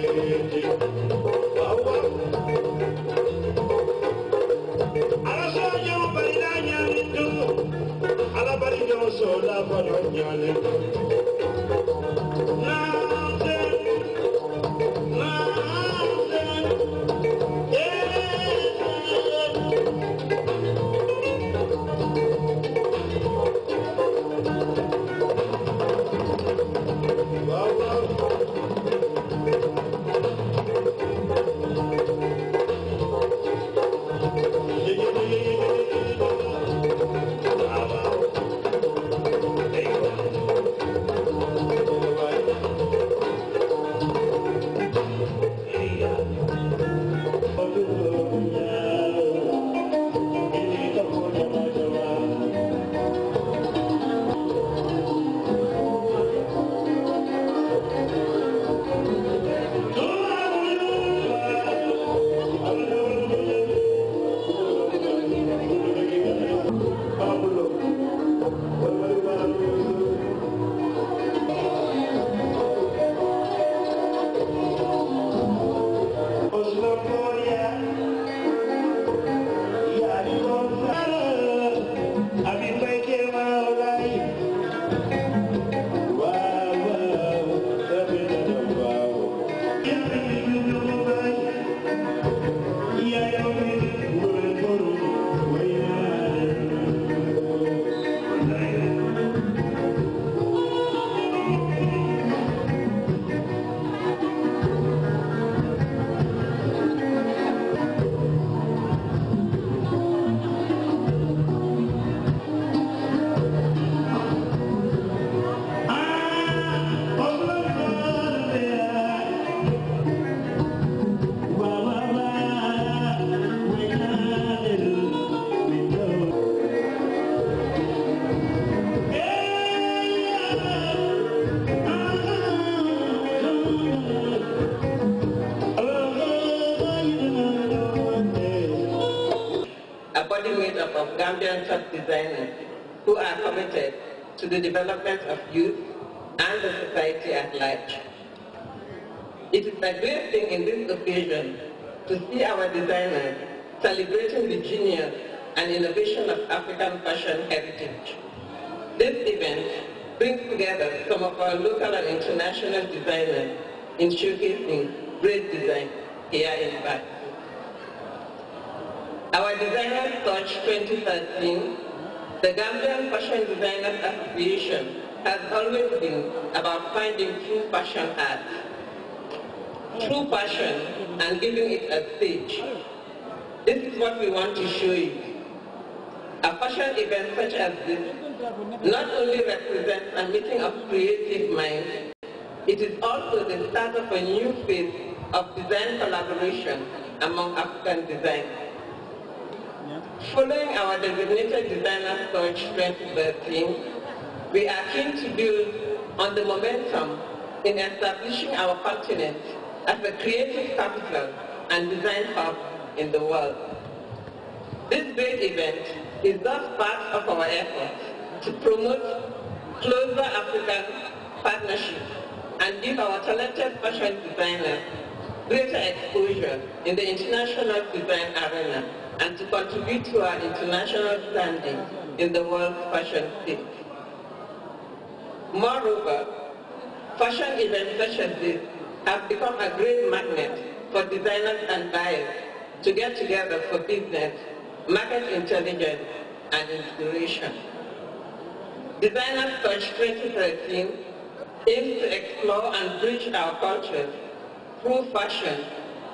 Thank you. Lord. Gambian top designers who are committed to the development of youth and the society at large. It is a great thing in this occasion to see our designers celebrating the genius and innovation of African fashion heritage. This event brings together some of our local and international designers in showcasing great design here in Bath. Our Touch 2013, the Gambian Fashion Designers Association has always been about finding true fashion art, true passion, and giving it a stage. This is what we want to show you. A fashion event such as this not only represents a meeting of creative minds, it is also the start of a new phase of design collaboration among African designers. Following our designated designer search 2013, we are keen to build on the momentum in establishing our continent as a creative capital and design hub in the world. This great event is thus part of our efforts to promote closer African partnerships and give our talented fashion designers greater exposure in the international design arena and to contribute to our international standing in the world fashion scene. Moreover, fashion events such as this have become a great magnet for designers and buyers to get together for business, market intelligence, and inspiration. Designers Touch 2013 aims to explore and bridge our cultures through fashion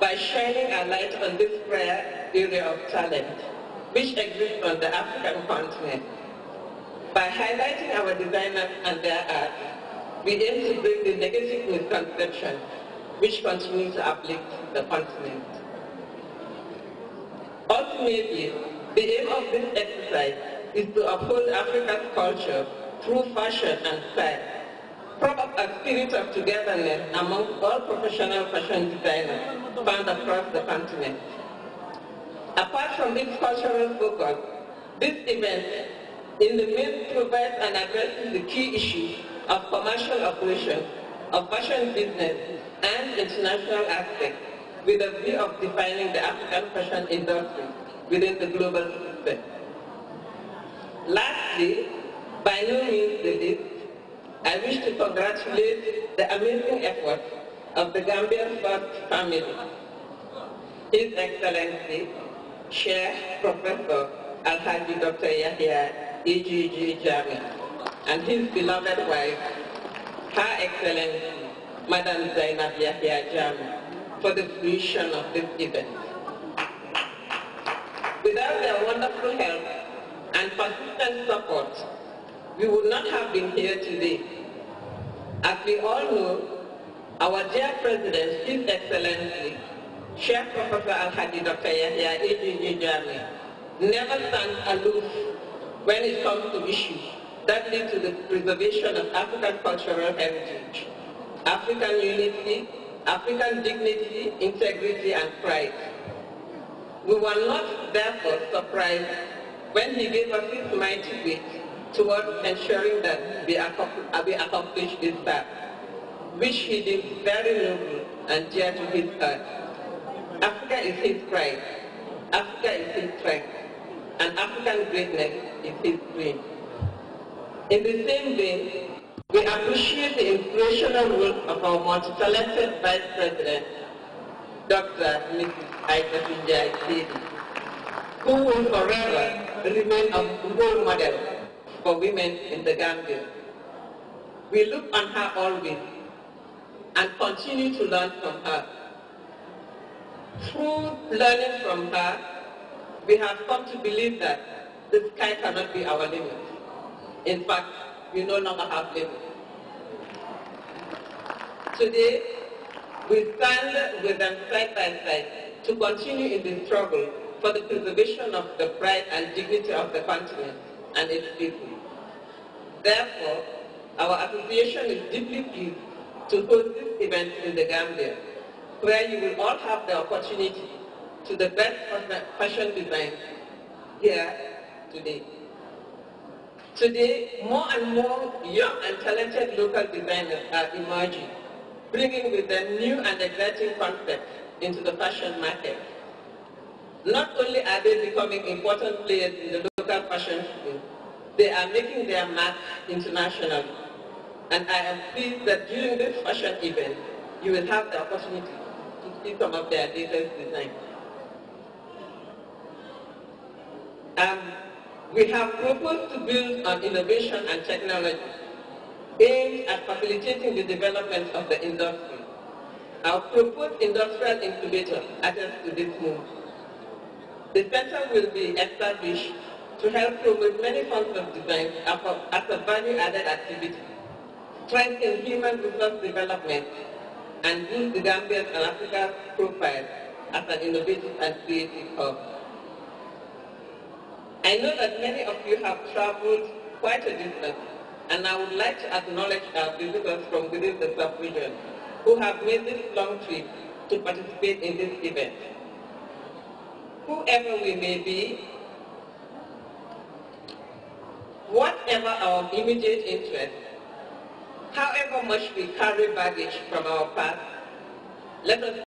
by shining a light on this rare area of talent which exists on the African continent. By highlighting our designers and their art, we aim to break the negative misconceptions which continue to afflict the continent. Ultimately, the aim of this exercise is to uphold Africa's culture through fashion and style, prop up a spirit of togetherness among all professional fashion designers found across the continent. Apart from its cultural focus, this event in the main provides and addresses the key issue of commercial operations, of fashion business, and international aspects with a view of defining the African fashion industry within the global system. Lastly, by no means the least, I wish to congratulate the amazing efforts of the Gambian first family, His Excellency, Sheikh Professor Alhaji Dr. Yahya A.J.J. Jammeh, and his beloved wife, Her Excellency, Madam Zainab Yahya Jammeh, for the fruition of this event. Without their wonderful help and persistent support, we would not have been here today. As we all know, our dear President, His Excellency, Sheikh Professor Alhaji Dr. Yahya. Jammeh, never stands aloof when it comes to issues that lead to the preservation of African cultural heritage, African unity, African dignity, integrity, and pride. We were not therefore surprised when he gave us his mighty weight towards ensuring that we, accomplish this task, which he did very noble and dear to his heart. Africa is his pride, Africa is his strength, and African greatness is his dream. In the same vein, we appreciate the inspirational role of our multi-talented Vice President, Dr. Mrs. Aida Pinjai who will forever remain a role model for women in the Gambia. We look on her always and continue to learn from her. Through learning from her, we have come to believe that the sky cannot be our limit. In fact, we no longer have limits. Today, we stand with them side by side to continue in the struggle for the preservation of the pride and dignity of the continent and its people. Therefore, our association is deeply pleased to host this event in the Gambia, where you will all have the opportunity to the best fashion design here today. Today, more and more young and talented local designers are emerging, bringing with them new and exciting concepts into the fashion market. Not only are they becoming important players in the local fashion scene, they are making their mark internationally. And I am pleased that during this fashion event, you will have the opportunity to see some of their designs. Um, we have proposed to build on innovation and technology aimed at facilitating the development of the industry. Our proposed industrial incubator attests to this move. The center will be established to help promote many forms of design as a value-added activity, strengthen human resource development, and boost the Gambia's and Africa's profile as an innovative and creative hub. I know that many of you have traveled quite a distance, and I would like to acknowledge our visitors from within the sub-region who have made this long trip to participate in this event. Whoever we may be, whatever our immediate interest, however much we carry baggage from our past, let us